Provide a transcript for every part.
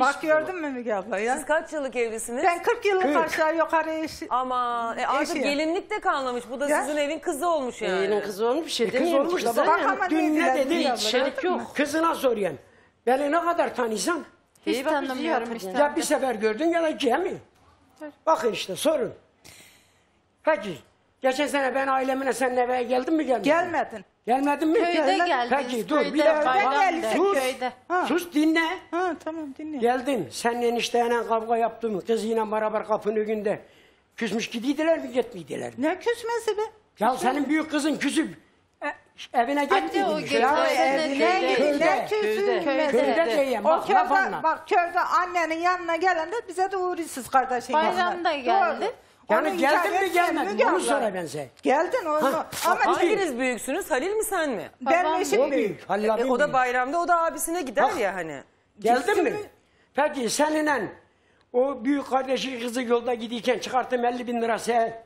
Bak gördün mü Müge abla ya? Siz kaç yıllık evlisiniz? Ben 40 yıllık Kırk. aşağı yukarı eş... Ama e artık Eşi. gelinlik de kalmamış. Bu da Ya. sizin evin kızı olmuş yani. Elin kızı olmuş şey E, kız olmuş da bak ama dün ne dedi mü? yok. Kızına soruyorum. Beni ne kadar tanıysan? Hiç tanımıyorum bizi işte. Ya bir sefer gördün ya da iki mi? Bakın işte sorun. Peki. Geçen sene ben ailemine sen eve geldin mi gelmedin? Gelmedin. Gelmedin mi? Köyde Gelmedin. geldiniz. Peki dur köyde, bir dakika. bayramda, Bak, sus. köyde. Ha. Sus dinle. Ha tamam dinle. Geldin. Sen enişteyle kavga yaptın. Kızıyla beraber kapının önünde. Küsmüş gidiydiler mi gitmiydiler mi? Ne küsmesi be? Ya senin büyük kızın küsüp e, evine gitmedi o mi? gece- Ya Köyde, evine köyde. git, ne küsün Köyde. Köyde diyeyim. O Bak laf köyde, anla. bak köyde annenin yanına gelen de bize de uğursuz kardeşin Bayramda yanına. geldi. Yani Onu geldin mi etsen gelmedin Müge mi? Onu abla. söyle ben size. Geldin o Ha, ama Hanginiz büyüksünüz? Halil mi sen mi? ben Babam eşim O büyük. büyük. Halil E, abim o da bayramda o da abisine gider ya hani. Geldin mi? mi? Peki seninle o büyük kardeşi kızı yolda giderken çıkarttım 50 bin lira sen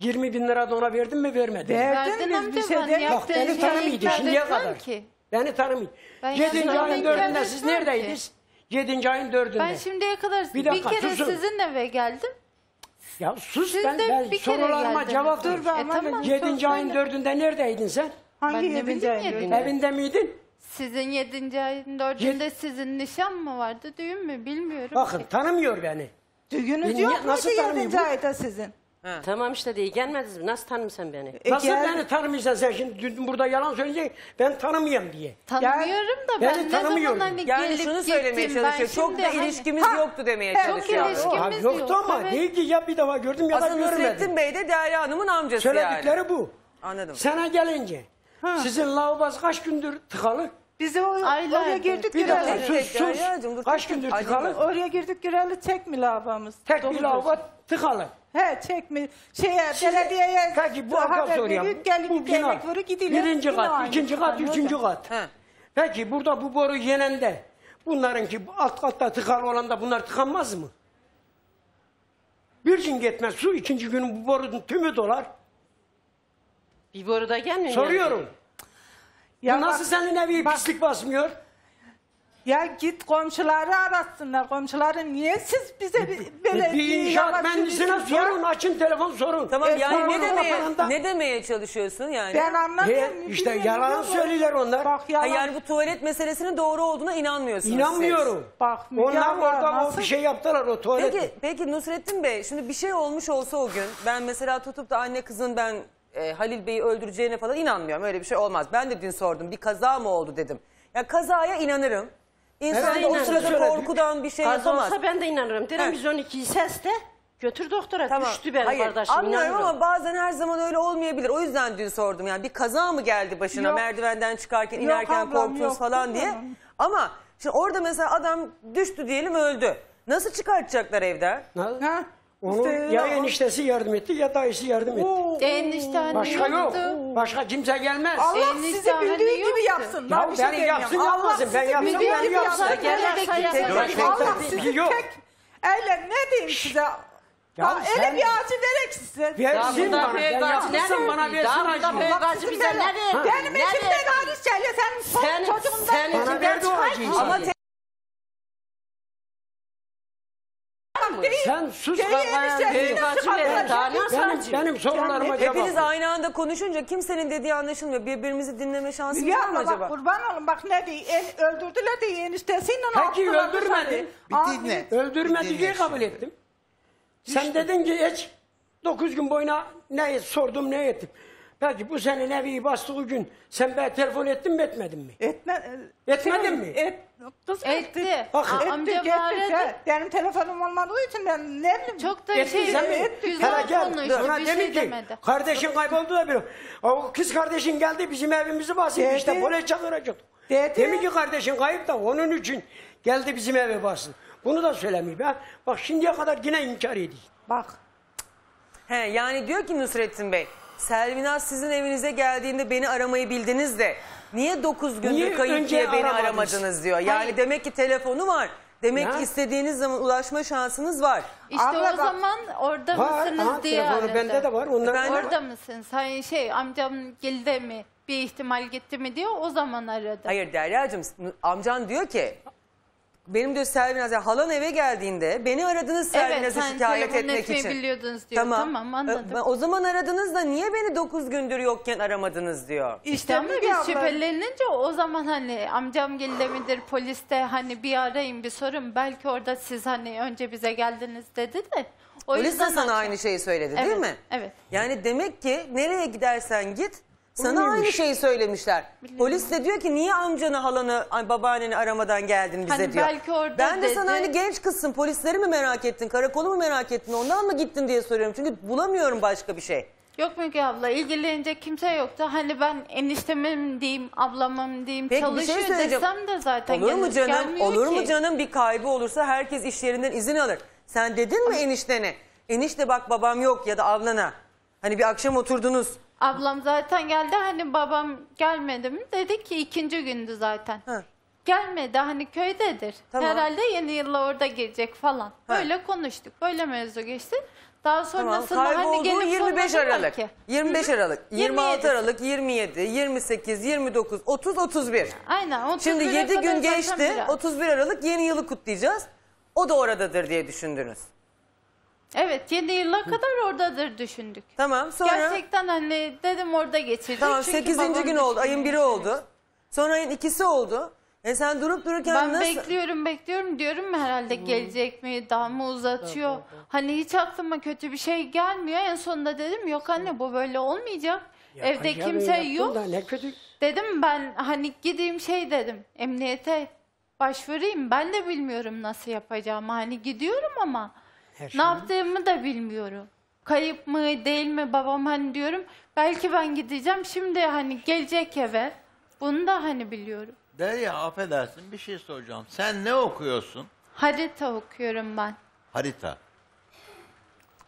20 bin lira da ona verdin mi vermedin? mi? Verdin Verdin biz amca bir şey ben demiyoruz. Bak yaptığım beni şeyi tanımıyordu inkar şimdiye etmem kadar. ki. Beni tanımıyordu. Ben 7. yaptığımı ayın inkar dördünde siz etmem neredeydiniz? 7. ayın dördünde. Ben şimdiye kadar Bir bir, dakika, kere susun. sizin eve geldim. Ya sus Siz ben, de ben bir kere sorularıma geldiniz. cevap Dur ver. be E ama tamam. 7. ayın söyle. dördünde neredeydin sen? Hangi Ben ne yedinci bileyim ayın yedinci. dördünde? Evinde miydin? Sizin yedinci ayın dördünde sizin nişan mı vardı, düğün mü bilmiyorum. Bakın tanımıyor beni. Düğünüz Niye- yok muydu nasıl tanımıyor yedinci ayda sizin? Tamam işte diye gelmediniz mi? Nasıl tanımıyorsun beni? E, Nasıl gel- beni tanımıyorsan sen şimdi dün burada yalan söyleyeceksin ben tanımıyorum diye. Tanımıyorum da ben ne tanımıyorum. zaman hani Yani gelip şunu söylemeye gittim. çalışıyor. Çok da şimdi hani- ilişkimiz Ha, yoktu demeye evet, çalışıyor. çok ilişki- İlişkimiz yoktu yok, ama evet. değil ki ya bir defa gördüm ya da Aslında görmedim. Nusrettin Bey de Derya Hanım'ın amcası yani. Söyledikleri bu. Anladım. Sana gelince sizin lavabaz kaç gündür tıkalı? Biz o, Aylardır. oraya girdik Bir dakika gireli. sus sus. Deryacığım, dur, Kaç gündür tıkalı? Oraya girdik gireli çek mi lavabamız? Tek bir dolu. lavabo tıkalı. He çek mi? Şeye Size- belediyeye Peki bu haber soruyorum. verip gelip Bu bina vuru gidilir. birinci kat, aynı. ikinci kat, Yani üçüncü hocam. kat. He. Peki burada bu boru yenende bunlarınki bu alt katta tıkalı olan da bunlar tıkanmaz mı? Bir gün gitmez su ikinci gün bu borunun tümü dolar. Bir boru da gelmiyor. Soruyorum. Ya bu nasıl bak- senin evi bak- pislik basmıyor? Ya git komşuları aratsınlar. Komşuları niye siz bize bir- böyle bir inşaat yavaş mühendisine ya? sorun, açın telefon sorun. Tamam E, yani ne demeye, ne demeye çalışıyorsun yani? Ben anlamıyorum. He, işte bilmiyorum, yalan yok. söylüyorlar onlar. Bak Ha, yalan. yani bu tuvalet meselesinin doğru olduğuna inanmıyorsunuz İnanmıyorum. Bak, Müge Onlar abla orada o nasıl- bir şey yaptılar o siz. tuvalet. Peki, peki Nusrettin Bey şimdi bir şey olmuş olsa o gün ben mesela tutup da anne kızın ben e, Halil Bey'i öldüreceğine falan inanmıyorum. Öyle bir şey olmaz. Ben de dün sordum bir kaza mı oldu dedim. Ya kazaya inanırım. İnsan Evet, da o sırada korkudan bir şey Kaza yapamaz. olsa ben de inanırım. Derim He. 112'yi ses de götür doktora. Düştü benim Hayır, kardeşim Anlıyorum inanırım. ama bazen her zaman öyle olmayabilir. O yüzden dün sordum yani bir kaza mı geldi başına Yok. merdivenden çıkarken Yok inerken ablam, korktunuz yok, falan diye. bilmiyorum. Ama şimdi orada mesela adam düştü diyelim öldü. Nasıl çıkartacaklar evden? Ha? Onun ya eniştesi yardım etti ya dayısı yardım etti. Oo, Enişte anne Başka yok. yoktu. Başka kimse gelmez. Allah Enişte sizi hani bildiği yoktu. gibi yapsın. Ya Ben bir şey demiyorum. yapsın, yapmasın. Ben bildiği ben yapsın. Yapsın. Allah sizi şey yok. tek eyle ne diyeyim size? Ya Öyle bir acı verek size. Versin bana. Ben yaptırsam bana versin acıyı. Gacı bize ne verdi? Benim içimden verdi? hariç söyle sen çocuğumdan o çıkar Sen sus enişte. Gacı verdi. Daha nasıl Benim, sorularıma cevap hepiniz ver. aynı anda konuşunca kimsenin dediği anlaşılmıyor. Birbirimizi dinleme şansımız var mı bak acaba? kurban olun bak ne diye en, öldürdüler diye eniştesiyle Peki attılar öldürmedi. Bir dinle. Öldürmedi Bir diye dinle kabul şimdi. ettim. Sen dedin ki hiç 9 gün boyuna ne sordum ne ettim. Peki bu senin evi bastığı gün sen ben telefon ettin mi etmedin mi? Etme, Etmedin mi? Et, kız Etti. Bak, Aa, Amca ettik, bağırdı. he. Benim telefonum olmadığı için ben ne bileyim. Çok da Ettin şey sen mi? güzel Hele gel. konuştu. Buna Bir demin şey ki demedi. kardeşin kayboldu da bir. O kız kardeşin geldi bizim evimizi basıyor Dedi. işte polis çağıracak. Dedi. Demin ki kardeşin kayıp da onun için geldi bizim eve bastı. Bunu da söylemiyor be. Bak şimdiye kadar yine inkar ediyor. Bak. He, yani diyor ki Nusrettin Bey, Selvinaz sizin evinize geldiğinde beni aramayı bildiniz de niye 9 gündür Niye kayıp önce diye beni aramadınız? aramadınız diyor. Yani Hayır. demek ki telefonu var. Demek Ya. ki istediğiniz zaman ulaşma şansınız var. İşte Abla o bak- zaman orada Var. mısınız Aha, diye telefonu aradı. bende de var. Onlar Ben- Orada mısın? Sen şey amcam geldi mi? Bir ihtimal gitti mi diyor o zaman aradı. Hayır Derya'cığım amcan diyor ki benim diyor Selvinaz yani halan eve geldiğinde beni aradınız Evet Selvinaz'ı sen şikayet telefon etmek etmeyi için. biliyordunuz diyor. Tamam, anladım. Ö- O zaman aradınız da niye beni 9 gündür yokken aramadınız diyor. İşte ama Müge biz abla- şüphelenince o zaman hani amcam geldi midir poliste hani bir arayın bir sorun. Belki orada siz hani önce bize geldiniz dedi de. O Polis de yüzden sana aynı şeyi söyledi değil Evet, mi? evet. Yani demek ki nereye gidersen git sana Öyleymiş. aynı şeyi söylemişler. Biliyorum. Polis de diyor ki niye amcanı, halanı, babaanneni aramadan geldin bize Hani diyor. belki orada ben de sana dedi- hani genç kızsın polisleri mi merak ettin, karakolu mu merak ettin ondan mı gittin diye soruyorum. Çünkü bulamıyorum başka bir şey. Yok Müge abla ilgilenecek kimse yoktu. Hani ben eniştemim diyeyim, ablamım diyeyim Peki bir çalışıyor şey söyleyeceğim. desem de zaten Olur mu canım? Olur mu ki. canım bir kaybı olursa herkes iş yerinden izin alır. Sen dedin mi eniştene? Enişte bak babam yok ya da ablana. Hani bir akşam oturdunuz. Ablam zaten geldi hani babam gelmedi mi? Dedi ki ikinci gündü zaten. Ha. Gelmedi hani köydedir. Tamam. Herhalde yeni yılla orada gelecek falan. Ha. Böyle konuştuk. Böyle mevzu geçti. Daha Tamam. sonrasında hani Kaybolduğu gelip 25 sormadılar Aralık. ki. 25 Aralık, 26 27. Aralık, 27, 28, 29, 30, 31. Aynen. 31'e Şimdi 7 kadar gün geçti. biraz. 31 Aralık yeni yılı kutlayacağız. O da oradadır diye düşündünüz. Evet yeni yıla kadar oradadır düşündük. Tamam sonra Gerçekten hani dedim orada geçirdik. tamam Çünkü 8. babam gün oldu. Ayın düşünüyor. biri oldu. Sonra ayın ikisi oldu. E sen durup dururken Ben nasıl? bekliyorum bekliyorum diyorum herhalde gelecek mi daha mı uzatıyor. Hani hiç aklıma kötü bir şey gelmiyor. En sonunda dedim yok anne bu böyle olmayacak. Evde kimse yaptın yok. Da ne kötü. Dedim ben hani gideyim şey dedim emniyete başvurayım. Ben de bilmiyorum nasıl yapacağımı. Hani gidiyorum ama Her ne şey- yaptığımı da bilmiyorum. Kayıp mı değil mi babam hani diyorum. Belki ben gideceğim şimdi hani gelecek eve. Bunu da hani biliyorum. Derya affedersin bir şey soracağım. Sen ne okuyorsun? Harita okuyorum ben. Harita.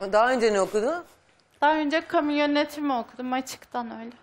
Daha önce ne okudun? Daha önce kamu yönetimi okudum açıktan öyle.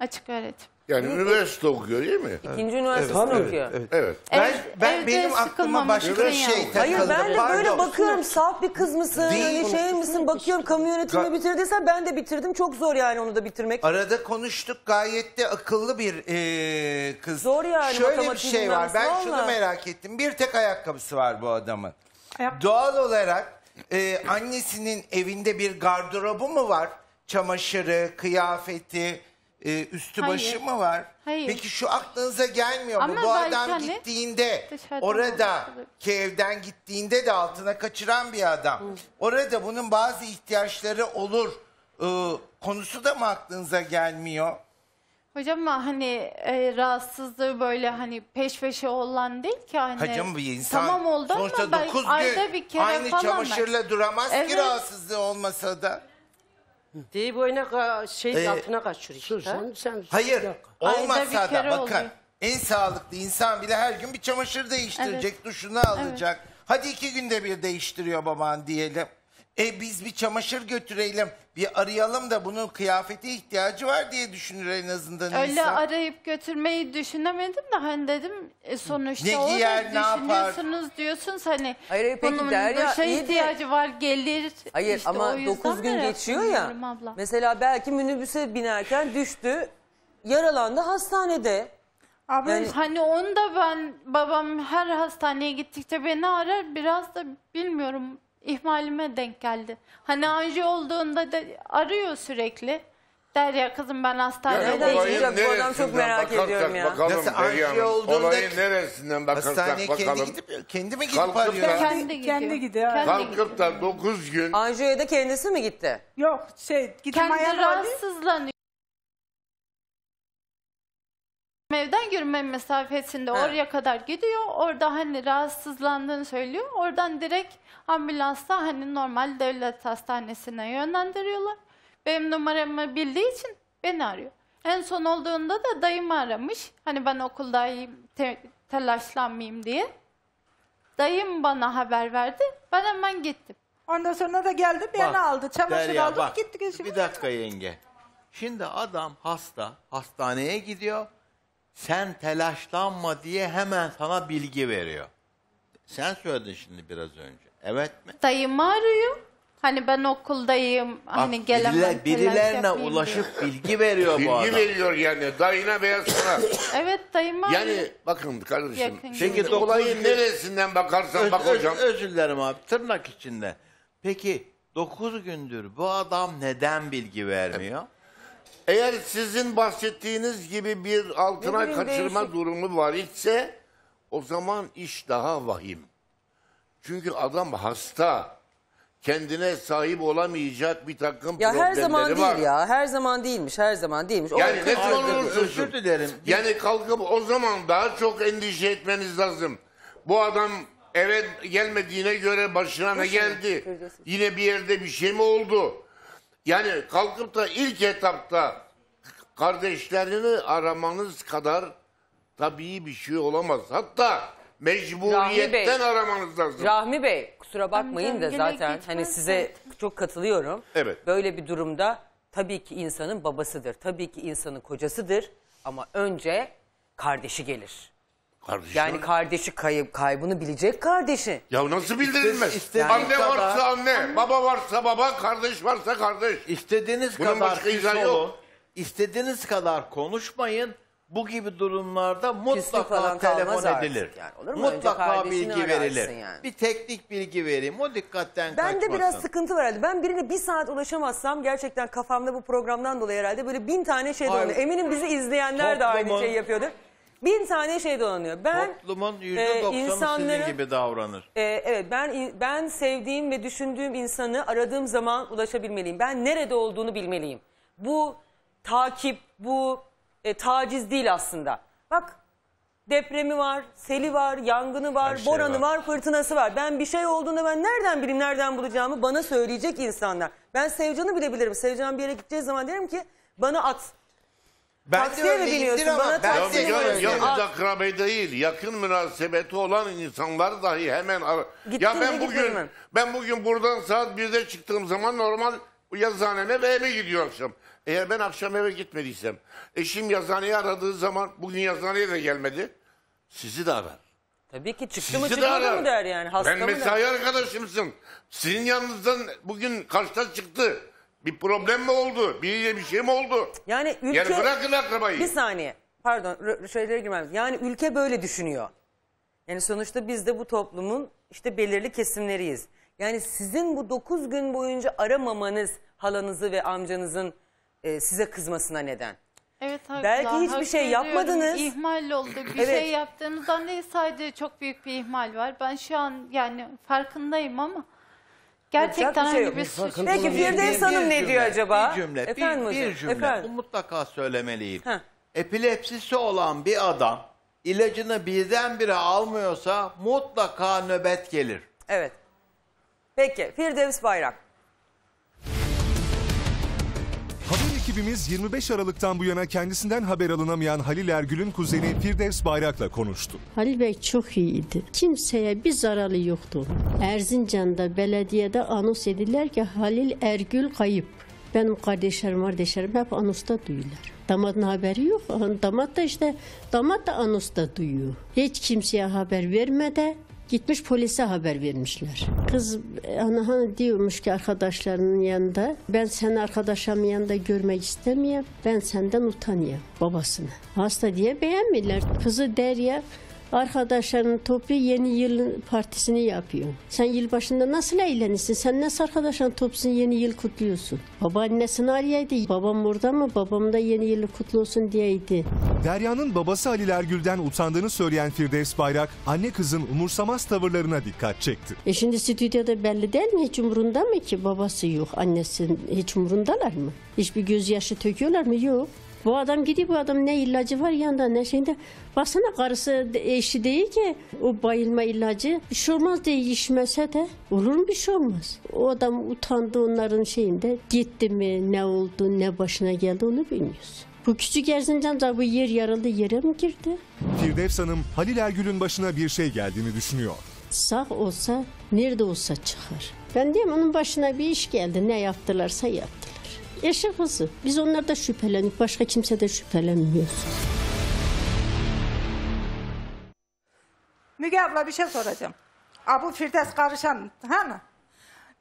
Açık öğretim. Yani üniversite okuyor değil mi? İkinci üniversitesini Tabii. okuyor. Evet. Ben, Ev- ben evde benim aklıma başka bir şey yani. Hayır ben de Pardon. böyle bakıyorum saf bir kız mısın? Değil. Hani şey misin? Bakıyorum kamu yönetimi Ga- bitirdiysen ben de bitirdim. Çok zor yani onu da bitirmek. Arada konuştuk gayet de akıllı bir eee, kız. Zor yani, Şöyle bir şey var bilmem ben şunu merak ettim. Bir tek ayakkabısı var bu adamın. Ayak- Doğal olarak eee, annesinin evinde bir gardırobu mu var? Çamaşırı, kıyafeti, eee, üstü Hayır. başı mı var? Hayır. Peki şu aklınıza gelmiyor mu? Ama Bu belki adam hani gittiğinde dışarıdan orada olabilir. ki evden gittiğinde de altına kaçıran bir adam. Orada bunun bazı ihtiyaçları olur. Ee, konusu da mı aklınıza gelmiyor? Hocam ama hani e, rahatsızlığı böyle hani peş peşe olan değil ki hani. Hacım bir insan Tamam oldu sonuçta ama ben 9 ayda gün bir kere aynı falan çamaşırla duramaz ki Evet. rahatsızlığı olmasa da. Deyip oyuna ka- şey Ee, altına kaçırıyor. Ha? sen sen. Hayır Yok. Ayda olmasa bir da kere bakın oluyor. en sağlıklı insan bile her gün bir çamaşır değiştirecek, duşunu alacak. Hadi iki günde bir değiştiriyor baban diyelim. E biz bir çamaşır götürelim, bir arayalım da bunun kıyafete ihtiyacı var diye düşünür en azından Öyle insan. arayıp götürmeyi düşünemedim de hani dedim e, sonuçta Ne giyer, ne yapar? düşünüyorsunuz diyorsunuz hani Hayır, hayır, peki bunun Derya, duşa iyi de- ihtiyacı var gelir. Hayır İşte ama yüzden 9 gün merak geçiyor ya. ediyorum Abla. Mesela belki minibüse binerken düştü. Yaralandı hastanede. Abla Yani- Hani onu da ben babam her hastaneye gittikçe beni arar biraz da bilmiyorum ihmalime denk geldi. Hani anji olduğunda da arıyor sürekli. Derya kızım ben hastanede Yani değilim. olayın bu adam çok neresinden merak bakarsak ediyorum ya. Bakalım Nasıl Derya anjiyo Hanım, olduğunda- Olayın neresinden bakarsak Hastaneye kendi bakalım. gidip kendi mi gidip Kalkıp arıyor? da- kendi gidiyor. Kendi gidiyor. Kendi Kalkıp da 9 gün Anjiyo'ya da kendisi mi gitti? yok şey gidip Kendi ayağını rahatsızlanıyor. Evden yürüme mesafesinde Ha. oraya kadar gidiyor. Orada hani rahatsızlandığını söylüyor. Oradan direkt ambulansla hani normal devlet hastanesine yönlendiriyorlar. Benim numaramı bildiği için beni arıyor. En son olduğunda da dayımı aramış. Hani ben okuldayım te- telaşlanmayayım diye. Dayım bana haber verdi. Ben hemen gittim. Ondan sonra da geldi beni Bak, aldı. Çamaşır Derya, aldı bak, gittik. Bir dakika yenge. Şimdi adam hasta, hastaneye gidiyor. Sen telaşlanma diye hemen sana bilgi veriyor. Sen söyledin şimdi biraz önce. Evet mi? Dayımı arıyor. Hani ben okuldayım. Bak, hani gelemem. biriler- telaş birilerine yapmayayım ulaşıp bilgi veriyor bu adam. Bilgi veriyor yani dayına veya sana. Evet dayıma. yani bakın kardeşim. Yakın Şimdi Peki, dokuz olayın gün- neresinden bakarsan Öz- bak öz- hocam. özür dilerim abi tırnak içinde. Peki 9 gündür bu adam neden bilgi vermiyor? Eğer sizin bahsettiğiniz gibi bir altına bileyim, kaçırma değişik. durumu var ise o zaman iş daha vahim. Çünkü adam hasta. Kendine sahip olamayacak bir takım Ya her problemleri zaman değil var. ya. Her zaman değilmiş. Her zaman değilmiş. O Yani ne Ay, olursa özür olsun. dilerim. Yani kalkıp o zaman daha çok endişe etmeniz lazım. Bu adam eve gelmediğine göre başına ne geldi? Yine bir yerde bir şey mi oldu? Yani kalkıp da ilk etapta kardeşlerini aramanız kadar tabii bir şey olamaz. Hatta mecburiyetten Bey. aramanız lazım. Rahmi Bey kusura bakmayın da zaten hani size çok katılıyorum. Evet. Böyle bir durumda tabii ki insanın babasıdır. Tabii ki insanın kocasıdır. Ama önce kardeşi gelir. Kardeşim. Yani kardeşi kayıp kaybını bilecek kardeşi. ya nasıl bildirilmez? İstediğin anne kadar- varsa anne, baba varsa baba, kardeş varsa kardeş. İstediğiniz Bunun kadar başka izahı yok. İstediğiniz kadar konuşmayın. Bu gibi durumlarda mutlaka telefon edilir. yani. Olur mu? Mutlaka bilgi verilir. yani. Bir teknik bilgi vereyim. O dikkatten Ben de kaçmasın. biraz sıkıntı var herhalde. Ben birine bir saat ulaşamazsam gerçekten kafamda bu programdan dolayı herhalde böyle bin tane şey dolanıyor. Eminim bizi izleyenler de aynı Toplumun- şeyi yapıyordur. Bin tane şey dolanıyor. Ben Toplumun e, %90'ı insanların- sizin gibi davranır. Ee, evet ben ben sevdiğim ve düşündüğüm insanı aradığım zaman ulaşabilmeliyim. Ben nerede olduğunu bilmeliyim. Bu takip, bu e, taciz değil aslında. Bak depremi var, seli var, yangını var, Her şey boranı var. var. fırtınası var. Ben bir şey olduğunda ben nereden bileyim, nereden bulacağımı bana söyleyecek insanlar. Ben Sevcan'ı bile bilirim. Sevcan bir yere gideceği zaman derim ki bana at. Ben Taksiye mi biniyorsun? Bana Ya, taksiye mi ya, biniyorsun? Aa, akrabe değil, yakın münasebeti olan insanlar dahi hemen ara. Gittin Ya mi, ben gitmedin bugün mi? ben bugün buradan saat 1'de çıktığım zaman normal yazıhaneme ve eve gidiyor akşam. Eğer ben akşam eve gitmediysem, eşim yazıhaneyi aradığı zaman bugün yazıhaneye de gelmedi. Sizi de arar. Tabii ki çıktı mı Sizi de çıkmadı arar. mı der yani. Hasta ben mı der? mesai arkadaşımsın. Sizin yanınızdan bugün kaçta çıktı? Bir problem mi oldu? Biriyle bir şey mi oldu? Yani ülke... Yani bırakın akrabayı. Bir saniye. Pardon şeylere girmemiz. Yani ülke böyle düşünüyor. Yani sonuçta biz de bu toplumun işte belirli kesimleriyiz. Yani sizin bu 9 gün boyunca aramamanız halanızı ve amcanızın e, size kızmasına neden. Evet, haklı. Belki hiçbir şey yapmadınız. İhmal oldu. Bir Evet. şey yaptığınızdan değil sadece çok büyük bir ihmal var. Ben şu an yani farkındayım ama gerçekten Yapacak bir şey hani yok. bir suç. Peki. Firdevs Hanım ne cümle, diyor acaba? Bir cümle, Efendim bir, bir cümle. efendim. Bu mutlaka söylemeliyim. Heh. Epilepsisi olan bir adam ilacını birdenbire almıyorsa mutlaka nöbet gelir. Evet. Peki Firdevs Bayrak. Ekibimiz 25 Aralık'tan bu yana kendisinden haber alınamayan Halil Ergül'ün kuzeni Firdevs Bayrak'la konuştu. Halil Bey çok iyiydi. Kimseye bir zararı yoktu. Erzincan'da belediyede anons edildiler ki Halil Ergül kayıp. Benim kardeşlerim, kardeşlerim hep anonsta duyuyorlar. Damadın haberi yok. Damat da işte, damat da anonsta duyuyor. Hiç kimseye haber vermedi. Gitmiş polise haber vermişler. Kız ana hani diyormuş ki arkadaşlarının yanında ben seni arkadaşlarımın yanında görmek istemiyorum. Ben senden utanıyorum babasını. Hasta diye beğenmiyorlar. Kızı Derya arkadaşlarının toplu yeni yıl partisini yapıyor. Sen yılbaşında nasıl eğlenirsin? Sen nasıl arkadaşların toplusun yeni yıl kutluyorsun? Babaannesini arayaydı. Babam burada mı? Babam da yeni yılı kutlu olsun diyeydi. Derya'nın babası Halil Ergül'den utandığını söyleyen Firdevs Bayrak, anne kızın umursamaz tavırlarına dikkat çekti. E şimdi stüdyoda belli değil mi? Hiç umurunda mı ki? Babası yok, annesi hiç umurundalar mı? Hiçbir gözyaşı töküyorlar mı? Yok. Bu adam gidiyor bu adam ne ilacı var yanında ne şeyinde. Baksana karısı eşi değil ki o bayılma ilacı. Bir şey olmaz diye içmese de olur mu bir şey olmaz. O adam utandı onların şeyinde. Gitti mi ne oldu ne başına geldi onu bilmiyoruz. Bu küçük Erzincan da bu yer yarıldı yere mi girdi? Firdevs Hanım, Halil Ergül'ün başına bir şey geldiğini düşünüyor. sağ olsa nerede olsa çıkar. Ben diyeyim onun başına bir iş geldi. Ne yaptılarsa yaptılar. Eşi kızı. Biz onlarda şüpheleniyoruz. Başka kimse de şüphelenmiyor. Müge abla bir şey soracağım. Abu Firdevs karışan hani?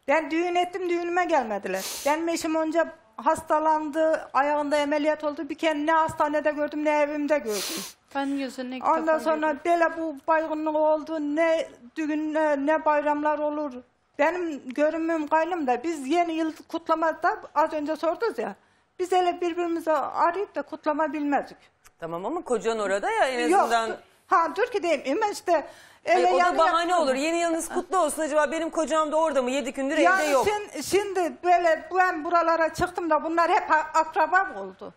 Ben düğün ettim düğünüme gelmediler. Benim eşim önce hastalandı, ayağında ameliyat oldu. Bir kere ne hastanede gördüm ne evimde gördüm. Ben yüzünü ilk Ondan defa sonra gördüm. böyle bu baygınlık oldu. Ne düğünler ne bayramlar olur. Benim görümüm kaynım da biz yeni yıl kutlamada az önce sordunuz ya. Biz hele birbirimizi arayıp da kutlama bilmezdik. Tamam ama kocan orada ya en Yok. azından. Ha dur ki diyeyim ama işte Hayır, öyle o da bahane olur. Yeni yılınız kutlu olsun. Acaba benim kocam da orada mı? Yedi gündür Yani evde yok. sen- şimdi böyle ben buralara çıktım da bunlar hep akrabam oldu.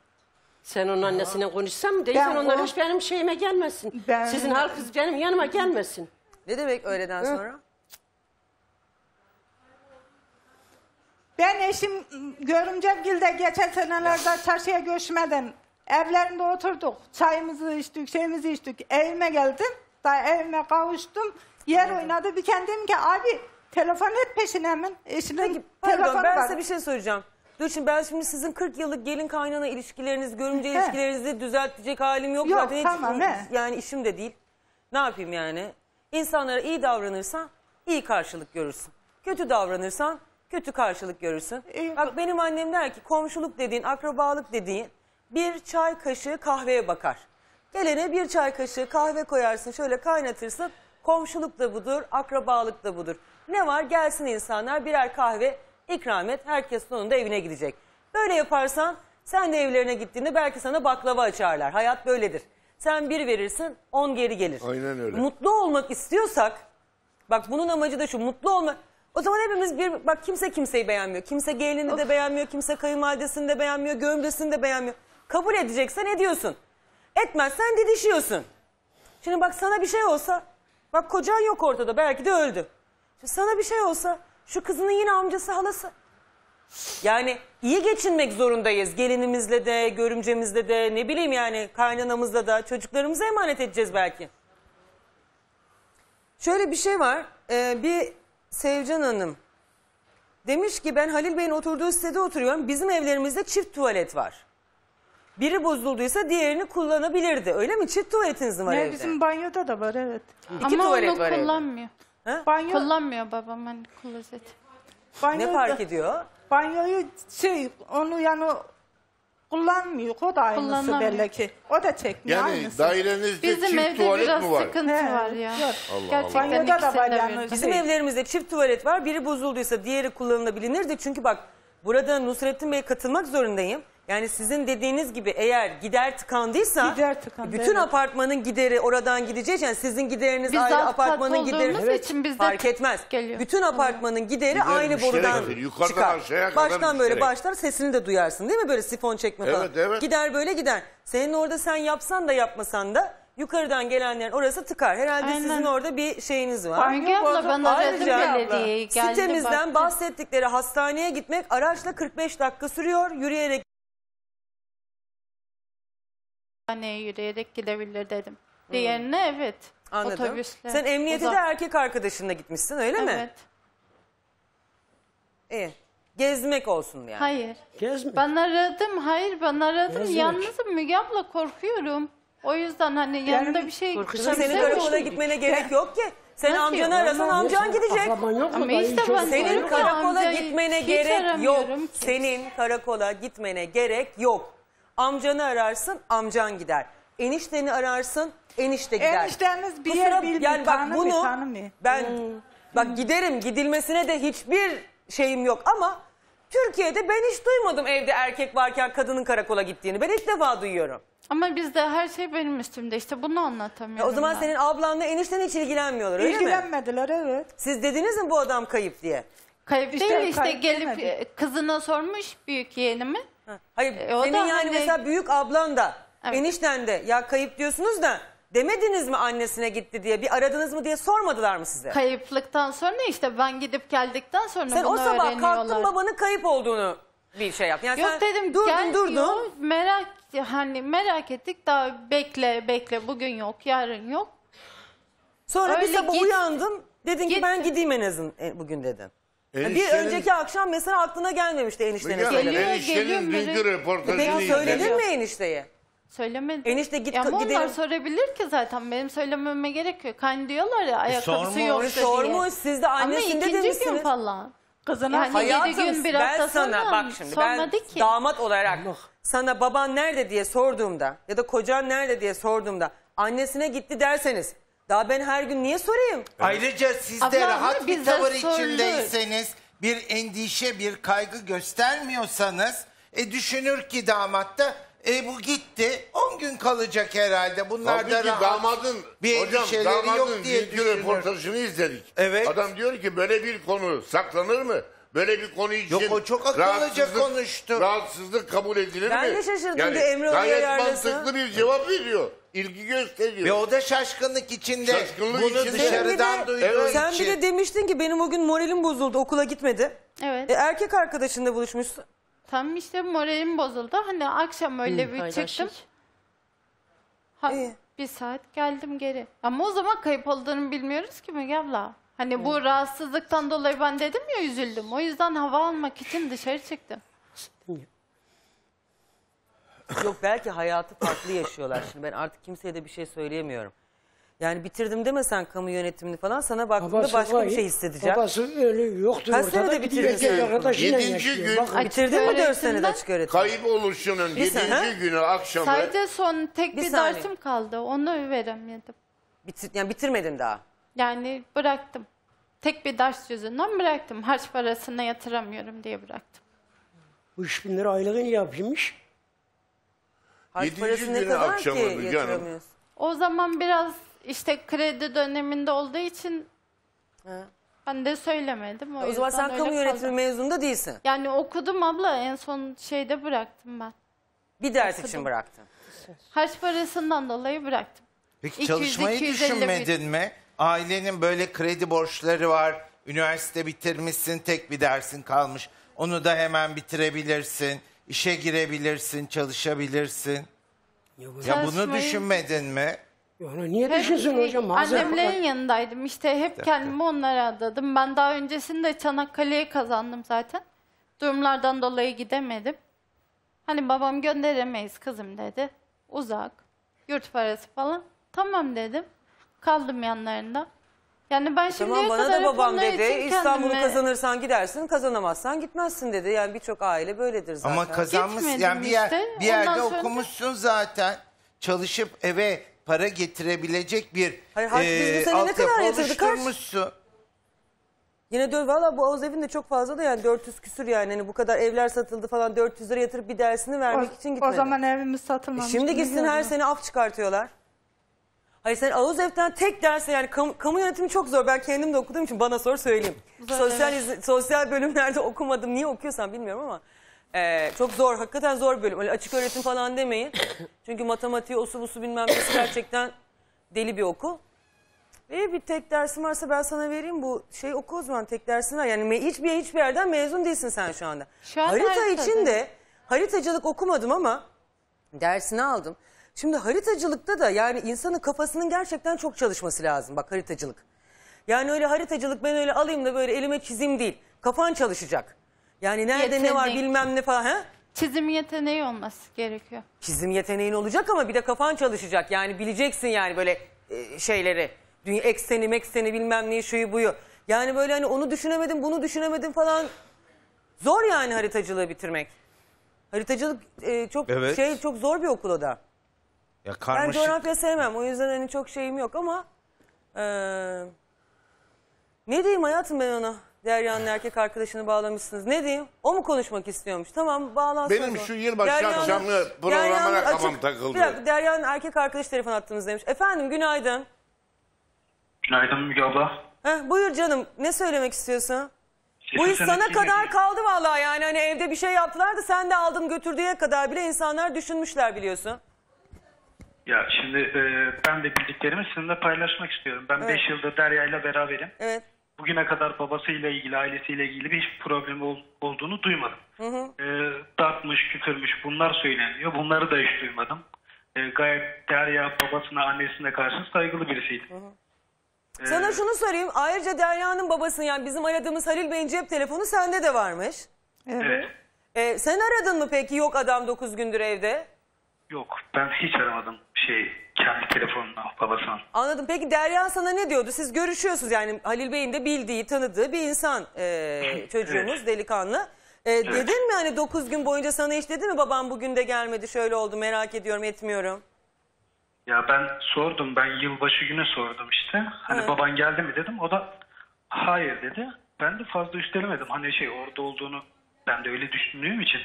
Sen onun annesine konuşsan mı? Ben Değilsen onlar o- hiç benim şeyime gelmesin. Ben- Sizin halkınız benim yanıma gelmesin. Ne demek öğleden sonra? Ben eşim görümcemgilde geçen senelerde çarşıya göçmeden evlerinde oturduk. Çayımızı içtik, şeyimizi içtik. Evime geldim. Da evime kavuştum. Yer oynadı. Bir kendim ki abi telefon et peşine hemen. Eşimin Peki pardon telefonu ben var. size bir şey söyleyeceğim. Dur şimdi ben şimdi sizin 40 yıllık gelin kaynana ilişkileriniz, görümce He. ilişkilerinizi düzeltecek halim yok. Yok, Zaten hiç- tamam, he. yani işim de değil. Ne yapayım yani? İnsanlara iyi davranırsan iyi karşılık görürsün. Kötü davranırsan kötü karşılık görürsün. İyi. Bak benim annem der ki komşuluk dediğin, akrabalık dediğin bir çay kaşığı kahveye bakar. Gelene bir çay kaşığı kahve koyarsın şöyle kaynatırsın. Komşuluk da budur, akrabalık da budur. Ne var gelsin insanlar birer kahve ikram et. Herkes sonunda evine gidecek. Böyle yaparsan sen de evlerine gittiğinde belki sana baklava açarlar. Hayat böyledir. Sen bir verirsin on geri gelir. Aynen öyle. Mutlu olmak istiyorsak bak bunun amacı da şu mutlu olmak. O zaman hepimiz bir bak kimse kimseyi beğenmiyor. Kimse gelini de beğenmiyor, kimse kayınvalidesini de beğenmiyor, gömdesini de beğenmiyor. Kabul edeceksen ediyorsun. Etmezsen didişiyorsun. Şimdi bak sana bir şey olsa, bak kocan yok ortada belki de öldü. Şimdi sana bir şey olsa şu kızının yine amcası halası. Yani iyi geçinmek zorundayız gelinimizle de, görümcemizle de, ne bileyim yani kaynanamızla da çocuklarımıza emanet edeceğiz belki. Şöyle bir şey var. Ee, bir Sevcan Hanım demiş ki ben Halil Bey'in oturduğu sitede oturuyorum. Bizim evlerimizde çift tuvalet var. Biri bozulduysa diğerini kullanabilirdi. Öyle mi? Çift tuvaletiniz mi var Ne, evde? bizim banyoda da var evet. İki Ama tuvalet onu var evde. kullanmıyor. Banyo, Kullanmıyor babam hani klozet. banyoda- Ne fark ediyor? Banyoyu şey onu yani kullanmıyor. O da aynısı Kullanamıyor. belli ki. O da çekmiyor Yani aynısı. dairenizde Bizim çift evde tuvalet biraz mi var? sıkıntı He, var ya. yok. Gerçekten Banyoda da var Bizim Şey- evlerimizde çift tuvalet var. Biri bozulduysa diğeri kullanılabilirdi. Çünkü bak burada Nusrettin Bey'e katılmak zorundayım. Yani sizin dediğiniz gibi eğer gider tıkandıysa Gider tıkandı, bütün evet. apartmanın gideri oradan gidecek. Yani sizin gideriniz Biz ayrı alt kat apartmanın gideri olduğumuz için bizde fark etmez. geliyor. Bütün apartmanın gideri Gider aynı müşterek borudan. Yukarıdan çıkar. aşağıya kadar Baştan böyle müşterek. başlar sesini de duyarsın değil mi? Böyle sifon çekme falan. Evet, evet. Gider böyle gider. Senin orada sen yapsan da yapmasan da yukarıdan gelenlerin orası tıkar. Herhalde Aynen. sizin orada bir şeyiniz var. Müge abla ben aradım Ayrıca belediyeyi. Geldi Sitemizden baktı. bahsettikleri hastaneye gitmek araçla 45 dakika sürüyor. Yürüyerek Hastaneye yürüyerek gidebilir dedim. Diğerine evet. anladım. Otobüsle. Sen emniyete de Uzak. erkek arkadaşınla gitmişsin öyle mi? Evet. İyi. Gezmek olsun yani. Hayır. Gezme. Ben aradım. Hayır ben aradım. Gezmek. Yalnızım Müge abla korkuyorum. O yüzden hani yanında bir şey Kızım kimse senin yok. karakola gitmene gerek yok ki. Sen Nasıl amcanı yok? arasan Olmaz. amcan gidecek. Akraban yok mu? Ama Dayı işte ben. Senin diyorum ya, karakola amcayı gitmene hiç gerek yok. aramıyorum ki. Senin karakola gitmene gerek yok. Amcanı ararsın, amcan gider. Enişteni ararsın, enişte gider. Eniştemiz bir Kusura- yer bilmiyor, yani bak tanımıyor, bunu tanımıyor. ben bak giderim gidilmesine de hiçbir şeyim yok ama Türkiye'de ben hiç duymadım evde erkek varken kadının karakola gittiğini. Ben ilk defa duyuyorum. Ama bizde her şey benim üstümde. İşte bunu Ya anlatamıyorum. o zaman ben. senin ablanla enişten hiç ilgilenmiyorlar öyle mi? İlgilenmediler evet. Siz dediniz mi bu adam kayıp diye? Kayıp İşte değil işte kayıp gelip demedi. e, kızına sormuş büyük yeğenimi. Ha, Hayır E, o senin da yani hani- mesela büyük ablan da Evet. enişten de ya kayıp diyorsunuz da demediniz mi annesine gitti diye bir aradınız mı diye sormadılar mı size? Kayıplıktan sonra işte ben gidip geldikten sonra sen bunu o sabah öğreniyorlar. kalktın babanın kayıp olduğunu bir şey yap. Yani Yok sen dedim durdun gel durdun. diyor. Merak hani merak ettik daha bekle bekle bugün yok yarın yok. Sonra bir Öyle sabah git- uyandın dedin ki ben Gittim. gideyim en azından e, bugün dedin. Yani bir Eniştenin- önceki akşam mesela aklına gelmemişti söylemek. Geliyor, eniştenin geliyor, dünkü röportajını Peki izledim. söyledin mi enişteye? Söylemedim. Enişte git Ya ama gidelim. onlar sorabilir ki zaten benim söylememe gerek yok. Hani diyorlar ya ayakkabısı sormuş, yok diye. sormuş, siz de Ama annesinde ikinci gün demişsiniz. falan. Kızına Yani Hayatım yedi gün bir ben hafta sana sonra bak şimdi ben sormadı ki. damat olarak Allah. sana baban nerede diye sorduğumda ya da kocan nerede diye sorduğumda annesine gitti derseniz daha ben her gün niye sorayım? Ayrıca siz de Abla, rahat bir tavır sorulur. içindeyseniz, bir endişe, bir kaygı göstermiyorsanız, e düşünür ki damat da e bu gitti, 10 gün kalacak herhalde. Bunlar Tabii da ki rahat. damadın, bir hocam endişeleri damadın yok diye video düşünür. reportajını izledik. Evet. Adam diyor ki böyle bir konu saklanır mı? Böyle bir konu için Yok, o çok akıllıca rahatsızlık- konuştu. Rahatsızlık kabul edilir Ben mi? de şaşırdım yani, ki Emre oraya Gayet yerlesin. mantıklı bir cevap veriyor. İlgi gösteriyor. Ve o da şaşkınlık içinde. Şaşkınlık bunu içinde. dışarıdan Sen bir de- duyduğu Evet. Sen için. bir de demiştin ki benim o gün moralim bozuldu okula gitmedi. Evet. E, erkek arkadaşınla buluşmuşsun. Tam işte moralim bozuldu. Hani akşam öyle bir çıktım. Ha, İyi. bir saat geldim geri. Ama o zaman kayıp olduğunu bilmiyoruz ki Müge abla. Hani bu rahatsızlıktan dolayı ben dedim ya üzüldüm. O yüzden hava almak için dışarı çıktım. Yok belki hayatı farklı yaşıyorlar şimdi ben artık kimseye de bir şey söyleyemiyorum. Yani bitirdim demesen kamu yönetimini falan sana baktığımda Babası başka bir şey hissedeceğim. Babası öyle yoktu Kaç ortada. senede bitirdin sen? arkadaşıyla Yedinci yaşıyor. gün- Bak, Bitirdin mi 4 öğretimden- senede açık öğretim? Kayıp oluşunun Bir saniye, ha? 7. günü akşamı Sadece son tek Bir bir, saniye. dersim kaldı. Onu veremedim. Bitir, yani bitirmedin daha. Yani bıraktım. Tek bir ders yüzünden bıraktım. Harç parasına yatıramıyorum diye bıraktım. Bu 3 bin lira aylığını yapıyormuş. Harç Yedinci parası ne kadar akşamı ki canım. yatıramıyorsun? O zaman biraz işte kredi döneminde olduğu için ben de söylemedim. O, O zaman yüzden sen öyle kamu yönetimi mezununda değilsin. Yani okudum abla en son şeyde bıraktım ben. Bir ders Okudum. için bıraktın. Harç parasından dolayı bıraktım. Peki 200, çalışmayı 250 bin. düşünmedin mi? Ailenin böyle kredi borçları var. Üniversite bitirmişsin, tek bir dersin kalmış. Onu da hemen bitirebilirsin. İşe girebilirsin, çalışabilirsin. Ya bunu Çalışmayı- düşünmedin mi? Yani niye düşünsün şey, hocam? Annemlerin yanındaydım. İşte hep kendimi onlara adadım. Ben daha öncesinde Çanakkale'yi kazandım zaten. Durumlardan dolayı gidemedim. Hani babam gönderemeyiz kızım dedi. Uzak. Yurt parası falan. Tamam dedim. Kaldım yanlarında. Yani ben şimdiye Tamam bana kadar da hep babam onlar dedi için İstanbul'u kendimi- kazanırsan gidersin kazanamazsan gitmezsin dedi. Yani birçok aile böyledir zaten. Ama kazanmış Gitmedim yani bir, yer, işte. bir yerde Ondan sonra- okumuşsun zaten. Çalışıp eve para getirebilecek bir Hayır, harç biz bu sene ne altyapı kadar yatırdık? Kaç? oluşturmuşsun. Yine de valla bu Oğuz evinde çok fazla da yani 400 küsür yani. Hani bu kadar evler satıldı falan 400 lira yatırıp bir dersini vermek için o, gitmedi. o zaman evimiz E satılmamış. Şimdi gitsin her bilmiyorum. sene af çıkartıyorlar. Hayır sen Ağuz Ev'den tek derse yani kamu, kamu yönetimi çok zor. Ben kendim de okuduğum için bana sor söyleyeyim. Sosyal evet. sosyal bölümlerde okumadım. Niye okuyorsam bilmiyorum ama. e, çok zor. Hakikaten zor bölüm. Öyle açık öğretim falan demeyin. Çünkü matematiği, osu busu bilmem nesi gerçekten deli bir okul. Ve bir tek dersim varsa ben sana vereyim bu şey oku o zaman tek dersin var. Yani hiçbir hiçbir yerden mezun değilsin sen şu anda. Şu anda Harita için de haritacılık okumadım ama dersini aldım. Şimdi haritacılıkta da yani insanın kafasının gerçekten çok çalışması lazım bak haritacılık. Yani öyle haritacılık ben öyle alayım da böyle elime çizeyim değil. Kafan çalışacak. Yani nerede ne var Yetenek. bilmem ne falan. He? Çizim yeteneği olması gerekiyor. Çizim yeteneğin olacak ama bir de kafan çalışacak. Yani bileceksin yani böyle e, şeyleri. Dünya ekseni mekseni bilmem neyi şuyu buyu. Yani böyle hani onu düşünemedim bunu düşünemedim falan. Zor yani haritacılığı bitirmek. Haritacılık e, çok Evet. şey çok zor bir okul o da. Ya Ben karmaşık. coğrafya sevmem. O yüzden hani çok şeyim yok ama eee, ne diyeyim hayatım ben ona? Derya'nın erkek arkadaşını bağlamışsınız. Ne diyeyim? O mu konuşmak istiyormuş? Tamam bağlansın. Benim o zaman. şu yılbaşı Derya'nın- akşamı programına Derya'nın kafam takıldı. Bir dakika Derya'nın erkek arkadaş telefon attınız demiş. Efendim günaydın. Günaydın Müge abla. Heh, buyur canım ne söylemek istiyorsun? Bu iş sana sana girmedi. kadar kaldı vallahi yani hani evde bir şey yaptılar da sen de aldın götürdüğüye kadar bile insanlar düşünmüşler biliyorsun. Ya şimdi e, ben de bildiklerimi sizinle paylaşmak istiyorum. Ben 5 Evet. yıldır Derya ile beraberim. Evet. Bugüne kadar babasıyla ilgili, ailesiyle ilgili bir hiçbir problemi ol- olduğunu duymadım. E, dartmış, küfürmüş bunlar söyleniyor. Bunları da hiç duymadım. E, gayet Derya babasına, annesine karşı saygılı birisiydi. E, Sana şunu sorayım. Ayrıca Derya'nın babasının yani bizim aradığımız Halil Bey'in cep telefonu sende de varmış. Evet. Ee, sen aradın mı peki yok adam 9 gündür evde? Yok ben hiç aramadım şey kendi telefonuna babasının. Anladım. Peki Derya sana ne diyordu? Siz görüşüyorsunuz yani Halil Bey'in de bildiği, tanıdığı bir insan e, çocuğumuz, delikanlı. E, Dedin mi hani 9 gün boyunca sana hiç dedi mi babam bugün de gelmedi şöyle oldu merak ediyorum etmiyorum. Ya ben sordum ben yılbaşı günü sordum işte. Hani Evet. baban geldi mi dedim. O da hayır dedi. Ben de fazla üstelemedim. Hani şey orada olduğunu ben de öyle düşündüğüm için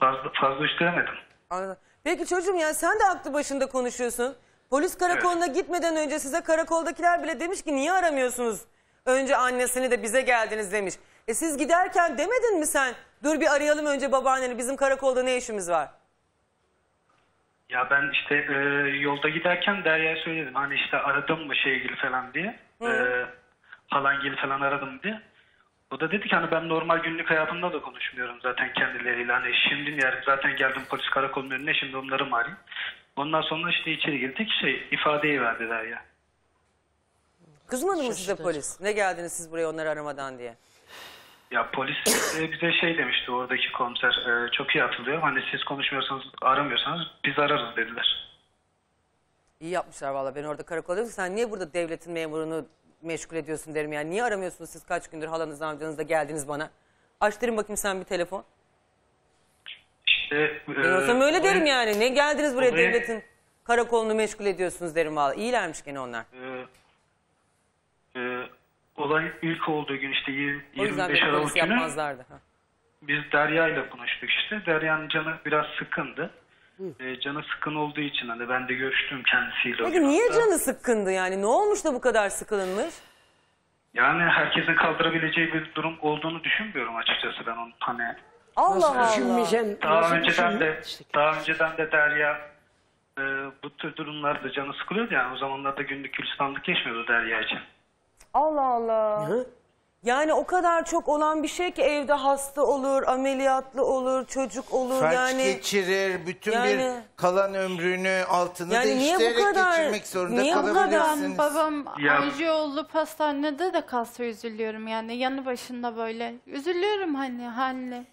fazla fazla üstelemedim. Anladım. Peki çocuğum yani sen de aklı başında konuşuyorsun. Polis karakoluna gitmeden önce size karakoldakiler bile demiş ki niye aramıyorsunuz? Önce annesini de bize geldiniz demiş. E siz giderken demedin mi sen? Dur bir arayalım önce babaanneni bizim karakolda ne işimiz var? Ya ben işte e, yolda giderken Derya'ya söyledim. Hani işte aradım mı şey ilgili falan diye. E, halan ilgili falan aradım diye. O da dedi ki hani ben normal günlük hayatımda da konuşmuyorum zaten kendileriyle. Hani şimdi yani zaten geldim polis karakolunun önüne şimdi onları mı arayayım? Ondan sonra işte içeri girdik şey ifadeyi verdi Derya. Kızmadı mı size polis? Ne geldiniz siz buraya onları aramadan diye? Ya polis e, bize şey demişti oradaki komiser e, çok iyi hatırlıyorum. Hani siz konuşmuyorsanız aramıyorsanız biz ararız dediler. İyi yapmışlar valla ben orada karakolda sen niye burada devletin memurunu meşgul ediyorsun derim yani. Niye aramıyorsunuz siz kaç gündür halanız amcanız da geldiniz bana? Açtırın bakayım sen bir telefon. İşte Ben olsam öyle derim yani. Ne geldiniz buraya olayı- devletin karakolunu meşgul ediyorsunuz derim valla. İyilermiş gene onlar. e, e, olay ilk olduğu gün işte yir- O yüzden 25 beni Aralık günü yapmazlardı. Ha. biz Derya ile konuştuk işte. Derya'nın canı biraz sıkındı. E, canı sıkın olduğu için hani ben de görüştüm kendisiyle. Peki niye hatta. canı sıkkındı yani? Ne olmuş da bu kadar sıkılınmış? Yani herkesin kaldırabileceği bir durum olduğunu düşünmüyorum açıkçası ben onun hani Allah Allah. Daha nasıl önceden de daha önceden de Derya e, bu tür durumlarda canı sıkılıyordu yani o zamanlarda günlük gülistanlık geçmiyordu Derya için. Allah Allah. Hı? Yani o kadar çok olan bir şey ki evde hasta olur, ameliyatlı olur, çocuk olur Felç yani. geçirir, bütün Yani- bir kalan ömrünü altını Yani niye bu değiştirerek kadar- geçirmek zorunda niye bu kadar- kalabilirsiniz. Babam Ya- anjiyo olup hastanede de kalsa üzülüyorum yani yanı başında böyle. Üzülüyorum hani haline.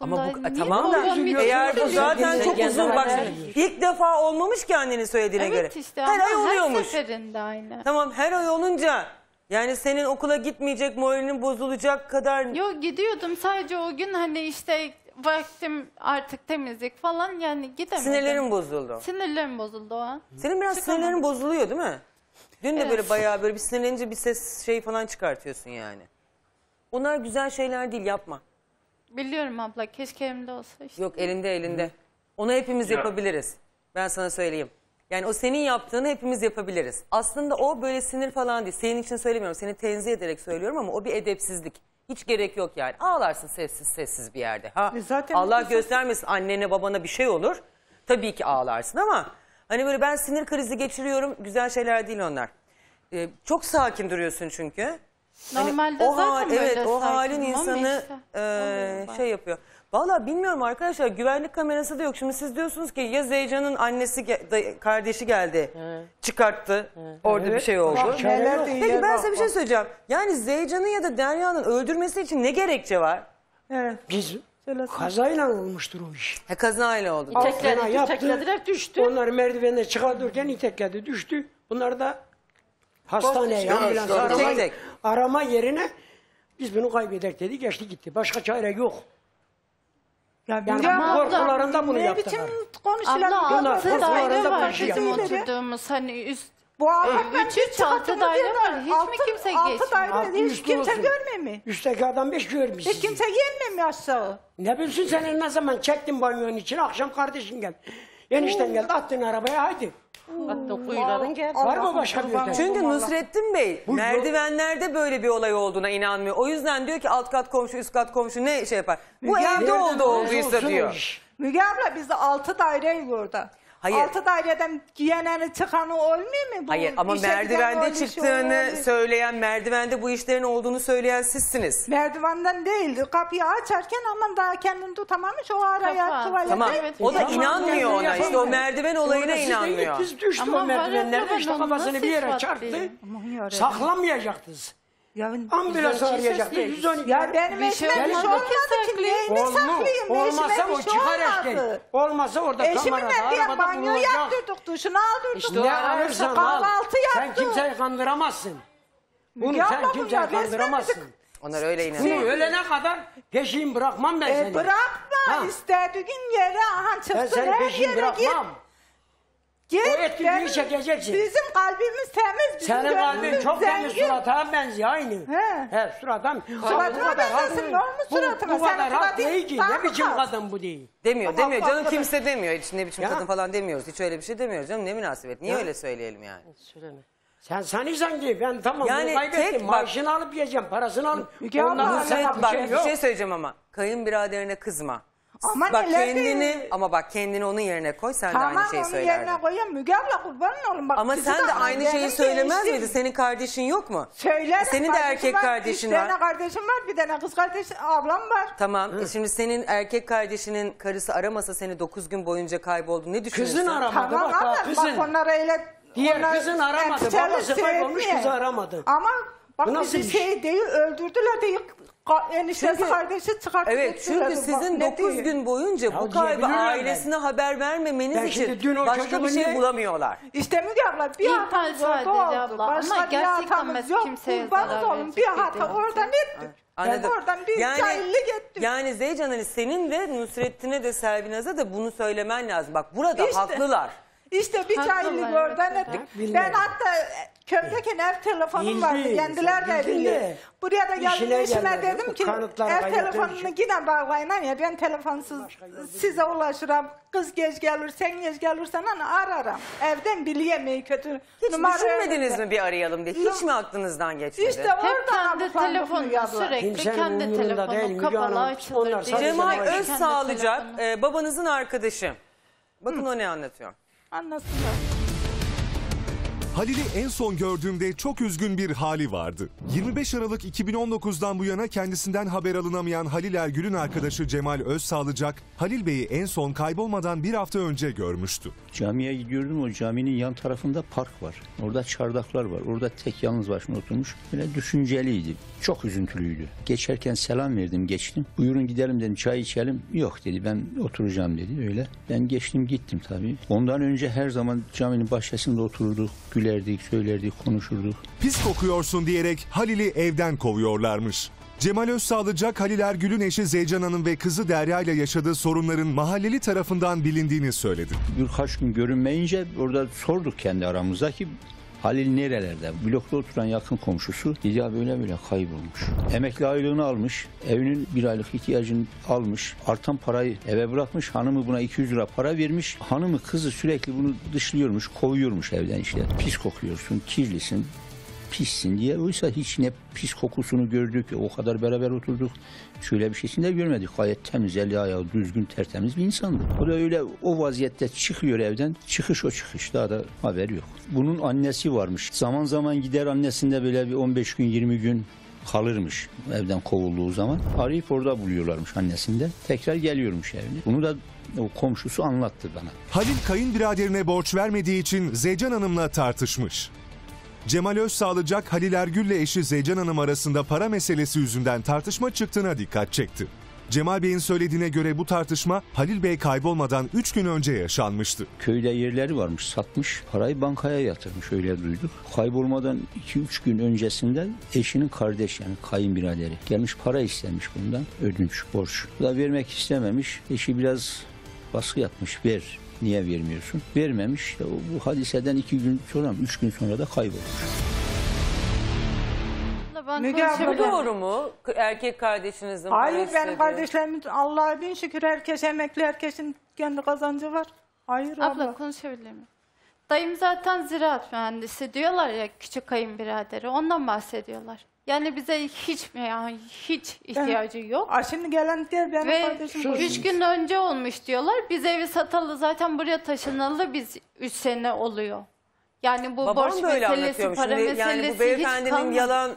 Ama bu, Bunda niye tamam da babam bir eğer bu üzülüyor? zaten çok uzun bak şimdi ilk defa olmamış ki annenin söylediğine göre. Evet işte her ama ay oluyormuş. her seferinde aynı. Tamam her ay olunca yani senin okula gitmeyecek, moralinin bozulacak kadar Yok gidiyordum sadece o gün hani işte vaktim artık temizlik falan yani gidemedim. sinirlerin bozuldu. Sinirlerim bozuldu o an. Senin biraz Çıkamadım. sinirlerin bozuluyor değil mi? Dün de Evet. böyle bayağı böyle bir sinirlenince bir ses şey falan çıkartıyorsun yani. Onlar güzel şeyler değil yapma. Biliyorum abla keşke elimde olsa işte. Yok elinde elinde. Onu hepimiz Ya. yapabiliriz. Ben sana söyleyeyim. Yani o senin yaptığını hepimiz yapabiliriz. Aslında o böyle sinir falan değil. Senin için söylemiyorum. Seni tenzih ederek söylüyorum ama o bir edepsizlik. Hiç gerek yok yani. Ağlarsın sessiz sessiz bir yerde. Ha? E zaten Allah biz- göstermesin annene babana bir şey olur. Tabii ki ağlarsın ama hani böyle ben sinir krizi geçiriyorum. Güzel şeyler değil onlar. Ee, çok sakin duruyorsun çünkü. Hani Normalde o zaten hal- böyle evet o halin insanı işte e, şey yapıyor. Valla bilmiyorum arkadaşlar güvenlik kamerası da yok. Şimdi siz diyorsunuz ki ya Zeycan'ın annesi ge- kardeşi geldi çıkarttı orada bir şey oldu. Neler değil. Peki ben bak, size bir şey söyleyeceğim. Yani Zeycan'ın ya da Derya'nın öldürmesi için ne gerekçe var? Evet. Biz kazayla olmuştur o iş. Ha, kazayla oldu. Fena İtekledi, yaptı. iteklediler düştü. Onları merdivene çıkartırken itekledi düştü. Bunlar da hastaneye ambulans arama, Tek arama yerine biz bunu kaybedek dedi geçti gitti. Başka çare yok. Ya Yani Müge bu abla, korkularında bunu ne yaptılar. biçim konuşulan Abla Bunlar altı korkularında daire var bizim yaptılar. oturduğumuz hani üst Bu apartman üç, üç, altı daire var. Hiç mi kimse Altı geçmiyor? daire Altı hiç üstü kimse olsun. görmüyor mu? Üstteki adam beş görmüş Hiç sizi. kimse gelmiyor mu aşağı? Ne bilsin senin ne zaman çektin banyonun içine akşam kardeşin geldi. Enişten geldi attın arabaya haydi. Hatta kuyuların geldi. Var mı başka bir ötesi? Çünkü Nusrettin Bey merdivenlerde böyle bir olay olduğuna inanmıyor. O yüzden diyor ki alt kat komşu üst kat komşu ne şey yapar. Bu Müge evde abla, oldu olduysa diyor. Müge abla biz de altı daireyiz orada. Hayır. Altı daireden giyeni çıkanı olmuyor mu? Bu Hayır ama işe giden merdivende çıktığını söyleyen, merdivende bu işlerin olduğunu söyleyen sizsiniz. Merdivenden değildi. Kapıyı açarken aman daha kendini tutamamış o araya Kafa. tuvalete. Tamam. Evet, O da tamam. inanmıyor Yani ona. İşte o yapamıyor. merdiven olayına siz inanmıyor. gittiniz, düştü Ama o var merdivenlerde ya, işte kafasını nasıl bir yere ispatlayayım? çarptı. Aman yarabbim. Saklamayacaktınız. Ya, Ambulans arayacaktı. 112. ya benim Bir şey eşime bir şey olmadı olmadı ki. Neyini Olmaz. saklayayım? Olmazsa Eşime o bir şey çıkar olmadı. eşten. Olmazsa orada Eşimin kamerada, ne diye arabada banyo bulunacak. yaptırdık, duşunu aldırdık. İşte o Ne alırsan al. kahvaltı Sen kimseyi kandıramazsın. Bunu Müge sen kimseyi bunlar resmen kandıramazsın. Onlar öyle Bunu inanıyor. ölene kadar peşin bırakmam ben E, seni. bırakma Ha. istediğin yere aha Ben çıktın seni her peşin yere git. bırakmam. Git. O etkinliği benim- çekeceksin. Bizim kalbimiz temiz. Bizim Senin kalbin gönlümüz çok temiz zengin. surata benziyor aynı. He. He suratam. Suratıma benzesin, ne olmuş bu, suratıma? Bu Senin kadar hak suratın değil ki. Ne biçim kalın? kadın bu değil. Demiyor, Tamam, demiyor. Canım kimse demiyor. Hiç ne biçim Ya. kadın falan demiyoruz. Hiç öyle bir şey demiyoruz canım. Ne münasebet. Niye Ya. öyle söyleyelim yani? Söyleme. Sen sanırsan ki ben tamam Yani bunu kaybettim. tek bak- Maaşını alıp yiyeceğim, parasını alıp. Müge abla, Ondan sonra sana Bak bir şey yok. şey söyleyeceğim ama. Kayınbiraderine kızma. Ama bak neler kendini değil. ama bak kendini onun yerine koy sen de Tamam aynı şeyi onun söylerdin. yerine koyayım. Müge abla kurbanın olun. Bak, Ama sen de aynı şeyi söylemez miydin? Senin kardeşin yok mu? Söylerim. Senin de kardeşim erkek var, kardeşin Bir var. tane kardeşim var, bir tane kız kardeşim, ablam var. Tamam. E şimdi senin erkek kardeşinin karısı aramasa seni 9 gün boyunca kayboldu. Ne düşünürsün? Kızın aramadı Tamam bak, abla, bak kızın. bak onlara öyle... Diğer onlar kızın aramadı, emsali babası kaybolmuş, sevmiyor. kızı aramadı. Ama bak Bu nasıl bizi iş? şey değil, öldürdüler değil. Ka- eniştesi Çünkü- kardeşi çıkartıp Evet çünkü Bak, sizin ne 9 diyeyim? gün boyunca Ya bu kaybı diyebilirim ben. ailesine haber vermemeniz Ben şimdi için dün o başka bir çocuğu şey niye- bulamıyorlar. İşte Müge abla bir İyi hatamız kalp oldu. abla. Başka Ama bir gerçekten hatamız yok. kimseye Kurbanız zarar olun verecek bir bir hata değiliz. oradan ettik. Anladım. Ben oradan bir yani, cahillik ettim. Yani Zeycan hani senin de Nusrettin'e de Servinaz'a da bunu söylemen lazım. Bak burada İşte. haklılar. İşte bir evet, oradan ettik. Ben hatta köydeyken ev telefonum Bildi, vardı. Kendiler de bildi biliyor. de. Buraya da geldim İşine eşime gelmedi. dedim ki ev kaybettiği telefonunu yine bağlayın ya ben telefonsuz size ulaşırım. Kız geç gelir sen geç gelirsen hani ararım. Evden biliyemeyi kötü. Hiç düşünmediniz mi bir arayalım diye? Hiç mi aklınızdan geçmedi? İşte Hep oradan kendi telefonu Müge abla. sürekli Kimsenin kendi umurunda değil telefonu Müge kapalı Hanım. açılır Onlar diye. sadece Cemal Kendi Özsağlıcak telefonu. e, babanızın arkadaşı. Bakın o ne anlatıyor. Anlasınlar. Halil'i en son gördüğümde çok üzgün bir hali vardı. 25 Aralık 2019'dan bu yana kendisinden haber alınamayan Halil Ergül'ün arkadaşı Cemal Özsağlıcak, Halil Bey'i en son kaybolmadan bir hafta önce görmüştü. Camiye gidiyordum o caminin yan tarafında park var. Orada çardaklar var. Orada tek yalnız başına oturmuş. Böyle düşünceliydi. Çok üzüntülüydü. Geçerken selam verdim geçtim. Buyurun gidelim dedim çay içelim. Yok dedi ben oturacağım dedi öyle. Ben geçtim gittim tabii. Ondan önce her zaman caminin bahçesinde otururduk. Gülerdik, söylerdik, konuşurduk. Pis kokuyorsun diyerek Halil'i evden kovuyorlarmış. Cemal Özsağlıcak, Halil Ergül'ün eşi Zeycan Hanım ve kızı Derya ile yaşadığı sorunların mahalleli tarafından bilindiğini söyledi. Birkaç gün görünmeyince orada sorduk kendi aramızda ki Halil nerelerde? Blokta oturan yakın komşusu dedi ya böyle böyle kaybolmuş. Emekli aylığını almış, evinin bir aylık ihtiyacını almış, artan parayı eve bırakmış, hanımı buna 200 lira para vermiş. Hanımı kızı sürekli bunu dışlıyormuş, kovuyormuş evden işte. Pis kokuyorsun, kirlisin, pissin diye. Oysa hiç ne pis kokusunu gördük, o kadar beraber oturduk. Şöyle bir şeysini de görmedik. Gayet temiz, eli ayağı düzgün, tertemiz bir insandı. O da öyle o vaziyette çıkıyor evden. Çıkış o çıkış. Daha da haber yok. Bunun annesi varmış. Zaman zaman gider annesinde böyle bir 15 gün, 20 gün kalırmış evden kovulduğu zaman. Arayıp orada buluyorlarmış annesinde. Tekrar geliyormuş evine. Bunu da o komşusu anlattı bana. Halil kayınbiraderine borç vermediği için Zeycan Hanım'la tartışmış. Cemal Özsağlıcak, Halil Ergül'le eşi Zeycan Hanım arasında para meselesi yüzünden tartışma çıktığına dikkat çekti. Cemal Bey'in söylediğine göre bu tartışma Halil Bey kaybolmadan 3 gün önce yaşanmıştı. Köyde yerleri varmış satmış parayı bankaya yatırmış öyle duyduk. Kaybolmadan 2-3 gün öncesinde eşinin kardeş yani kayınbiraderi gelmiş para istemiş bundan ödünç borç. Bu da vermek istememiş eşi biraz baskı yapmış ver niye vermiyorsun vermemiş bu hadiseden 2 gün sonra 3 gün sonra da kaybolmuş. Ben Müge abla, doğru mu? Erkek kardeşinizin Hayır istediği. benim kardeşlerimin Allah'a bin şükür herkes emekli herkesin kendi kazancı var. Hayır abla. Abla konuşabilir miyim? Dayım zaten ziraat mühendisi diyorlar ya küçük kayınbiraderi ondan bahsediyorlar. Yani bize hiç yani hiç ihtiyacı yok. Aa, şimdi gelen diğer benim Ve kardeşim. üç gün önce olmuş diyorlar. Biz evi satalı zaten buraya taşınalı biz üç sene oluyor. Yani bu Babam borç da öyle meselesi, anlatıyormuş. para Şimdi meselesi yani bu hiç beyefendinin kalmadı. yalan...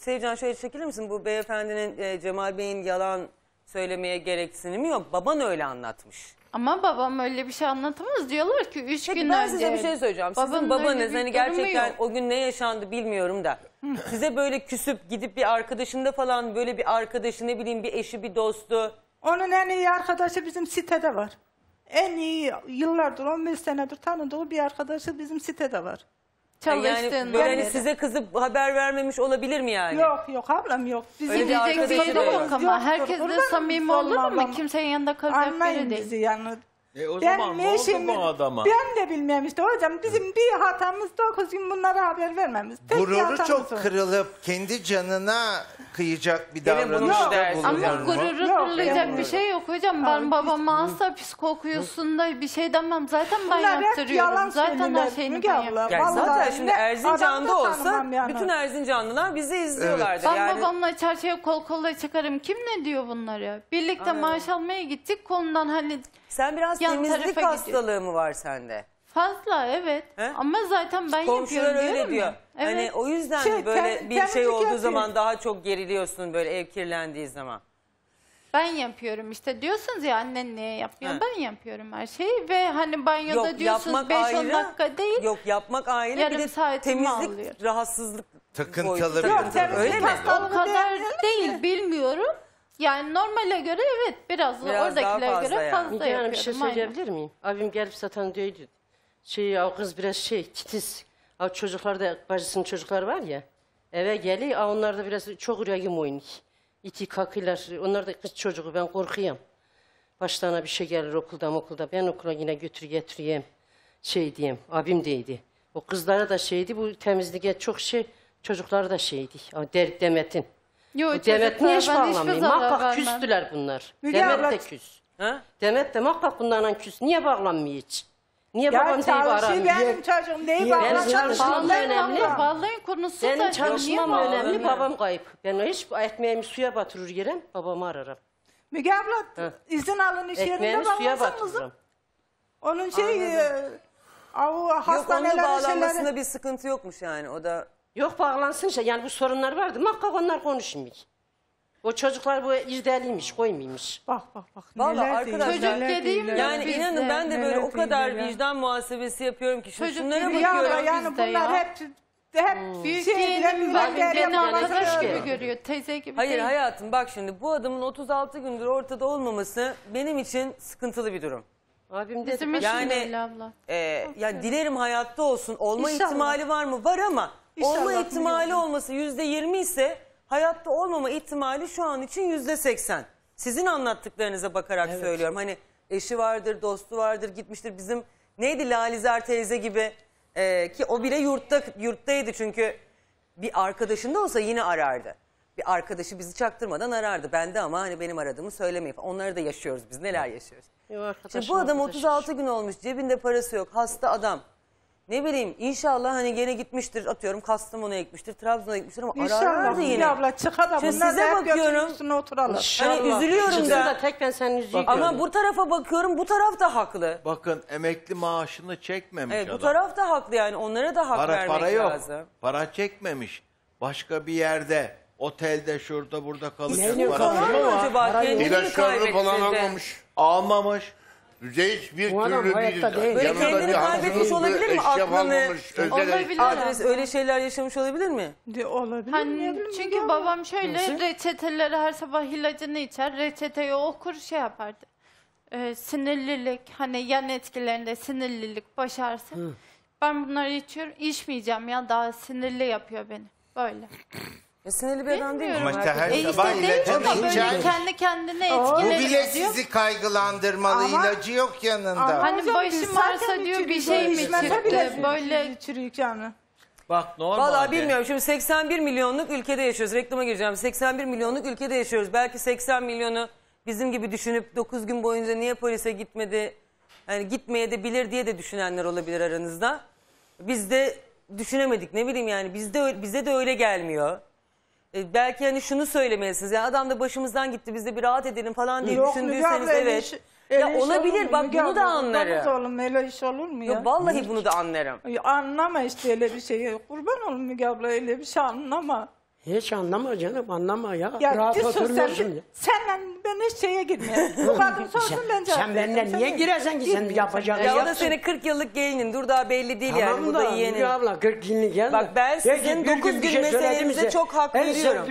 Sevcan şöyle çekilir misin? Bu beyefendinin e, Cemal Bey'in yalan söylemeye gereksinimi yok. Baban öyle anlatmış. Ama babam öyle bir şey anlatamaz. Diyorlar ki üç Peki gün ben önce. size bir şey söyleyeceğim. Sizin Babanın öyle babanız bir hani durumu gerçekten yok. o gün ne yaşandı bilmiyorum da. size böyle küsüp gidip bir arkadaşında falan böyle bir arkadaşı ne bileyim bir eşi bir dostu. Onun en iyi arkadaşı bizim sitede var. En iyi yıllardır 15 senedir tanıdığı bir arkadaşı bizim sitede var. Yani Çalıştığından böyle hani beri. size kızıp haber vermemiş olabilir mi yani? Yok yok ablam yok. Bizim Öyle bir yeri da yok yok. ama Yoktur. herkes de samimi olur ama ablam. kimsenin yanında kalacak Anlayın biri değil. bizi yani. E o Ben zaman ne oldu eşim- bu adama? Ben de bilmiyorum işte hocam bizim bir hatamız 9 gün bunlara haber vermemiz. Tek bir Gururu hatamız çok o. kendi kendi canına kıyacak bir Gelin bunu davranışta dersin. mu? gururu Yok, kırılacak bir şey yok hocam. Ben babama asla pis kokuyusunda bir şey demem. Zaten ben Bunlar hep yaptırıyorum. Zaten her söylüyorlar, şeyini Müge ben abla. yapıyorum. Yani Vallahi zaten şimdi ne- Erzincan'da adam da olsa tanımam yani. bütün Erzincanlılar bizi izliyorlardı. Ben yani. babamla çarşıya kol kola çıkarım. Kim ne diyor bunları? Birlikte maaş almaya gittik. Kolundan hani Sen biraz yan temizlik tarafa hastalığı mı var sende? fazla evet. He? Ama zaten ben Komşular yapıyorum öyle diyorum diyor. ya. Evet. Hani o yüzden Şey, böyle tem- bir şey temizlik olduğu yapıyor. zaman daha çok geriliyorsun böyle ev kirlendiği zaman. Ben yapıyorum işte diyorsunuz ya annen niye yapmıyor? He. Ben yapıyorum her şeyi ve hani banyoda Yok diyorsunuz yapmak 5-10 ayrı. dakika değil. Yok yapmak ayrı Yarım bir de saatimi temizlik alıyor. rahatsızlık Takıntılı boyutu. bir Takıntılı. durum. Öyle mi? O kadar değil bilmiyorum. Yani normale göre evet biraz, Biraz oradakilere fazla göre yani. fazla Müge Hanım yapıyorum. bir şey aynen. söyleyebilir miyim? Abim gelip zaten diyordu. Şey o kız biraz şey titiz. O çocuklar da bacısının çocukları var ya. Eve geliyor. aa, Onlar da biraz çok yüreğim oynuyor. İti kakılar. Onlar da kız çocuğu ben korkuyorum. Başlarına bir şey gelir okulda okulda. Ben okula yine götür getireyim. Şey diyeyim. Abim deydi. O kızlara da şeydi. Bu temizliğe çok şey. Çocukları da şeydi. O Der, Demet'in. Yo, Bu Demet niye ben hiçbir bağlanmıyor? zarar Muhakkak vermem. küstüler bunlar. Müge Demet abla- de küs. Ha? Demet de muhakkak bunlarla küs. Niye bağlanmıyor hiç? Niye Ya babam deyip çalışıyor aramıyor? benim çocuğum değil Benim baba çalışmam çalışıyor. önemli. Vallahi konusu Benim da çalışmam niye önemli, babam kayıp. Ben hiç ekmeğimi suya batırır yerim, babamı ararım. Müge abla izin alın iş yerinde Ekmeğimi suya bağlansın kızım. batırırım. Onun şey e, o Yok onun hastanelerin bağlanmasında şeyleri. bir sıkıntı yokmuş yani o da. Yok bağlansın işte, yani bu sorunlar vardı. Muhakkak onlar konuşmuyor. O çocuklar bu irdeliymiş, koymuyormuş. Bak bak bak. Vallahi neler arkadaşlar- Çocuk neler dediğim. Yani Biz inanın de ben de böyle neler o kadar diyorlar ya. vicdan muhasebesi yapıyorum ki. Şimdi Çocuk şunlara gibi bakıyorum. yani bizde bunlar ya. hep hep Büyük şey yapıyor. arkadaş Keşke. gibi görüyor. Teyze gibi Hayır değil. hayatım bak şimdi bu adamın 36 gündür ortada olmaması benim için sıkıntılı bir durum. Abim Bizim Yani- de öyle abla. Ee, yani dilerim hayatta olsun. Olma İnşallah. ihtimali var mı? Var ama olma İnşallah, ihtimali biliyorum. olması yüzde yirmi ise hayatta olmama ihtimali şu an için yüzde seksen. Sizin anlattıklarınıza bakarak söylüyorum. Hani eşi vardır, dostu vardır, gitmiştir. Bizim neydi Lalizer teyze gibi ee, ki o bile yurtta yurttaydı çünkü bir arkadaşında olsa yine arardı. Bir arkadaşı bizi çaktırmadan arardı. Ben de ama hani benim aradığımı söylemeyin. Onları da yaşıyoruz biz. Neler yaşıyoruz? Yok, arkadaşım, Şimdi bu adam arkadaşım. 36 gün olmuş cebinde parası yok hasta adam. Ne bileyim inşallah hani gene gitmiştir atıyorum Kastamonu'ya gitmiştir Trabzon'a gitmiştir ama İnşallah ararlardı Müge yine. abla çıka da Şimdi bunlar size da hep bakıyorum. üstüne oturalım. İnşallah. Hani üzülüyorum da. da tek ben senin yüzüğü Ama bu tarafa bakıyorum bu taraf da haklı. Bakın emekli maaşını çekmemiş Evet bu adam. taraf da haklı yani onlara da hak para vermek para yok. lazım. Para çekmemiş. Başka bir yerde, otelde, şurada, burada kalacak Neyin para mı acaba kendini mi İlaçlarını falan de? almamış. Almamış. Hiçbir Bu adam türlü bir hayatta değil. Böyle yanında kendini bir kaybetmiş hastalığı, olabilir mi? eşya Aklını, almamış, özel Olabilir. Adres öyle şeyler yaşamış olabilir mi? De, olabilir. Hani çünkü ya. babam şöyle reçeteleri her sabah ilacını içer. Reçeteyi okur şey yapardı. Ee, sinirlilik hani yan etkilerinde sinirlilik baş ağrısı. Ben bunları içiyorum. içmeyeceğim ya daha sinirli yapıyor beni. Böyle. E, sinirli bir adam değil mi? Ama işte her E sabah değil ilacını ama böyle içer. kendi kendine Bu etkileri bile diyor. sizi kaygılandırmalı. Ama- ilacı yok yanında. Hani hocam başım zaten ağrısa diyor, bir şey mi İçmese çıktı? bile Böyle- içiriyoruz yani. Bak normalde. Vallahi bilmiyorum. Şimdi 81 milyonluk ülkede yaşıyoruz. Reklama gireceğim. 81 milyonluk ülkede yaşıyoruz. Belki 80 milyonu bizim gibi düşünüp 9 gün boyunca niye polise gitmedi? Yani gitmeye de bilir diye de düşünenler olabilir aranızda. Biz de düşünemedik. Ne bileyim yani bizde ö- bize de öyle gelmiyor. E, belki hani şunu söylemelisiniz. Yani adam da başımızdan gitti. Biz de bir rahat edelim falan diye Yok Müge düşündüyseniz abla, evet. iş- ya iş olur olabilir. mu Bak Müge bunu da abla? anlarım. Kurban oğlum öyle iş olur mu ya? Yok vallahi bunu da anlarım. Ya Anlama işte öyle bir şey. Kurban olun Müge abla öyle bir şey anlama. Hiç anlama canım anlama ya. Ya Rahat sus sen. oturmuyorsun. ya. Senle ben hiç şeye girmiyorum. Bu kadın sorsun Sen, ben cevap sen vereceğim. niye Sen- girersen ki sen Girmiyorum. yapacağın Ya o da yapsın. senin 40 yıllık gelinin. Dur daha belli değil yani. Tamam Bu da da Müge yeğenin. abla 40 günlük gel. Bak ben sizin bir gün 9 bir gün şey meselenize çok hak veriyorum.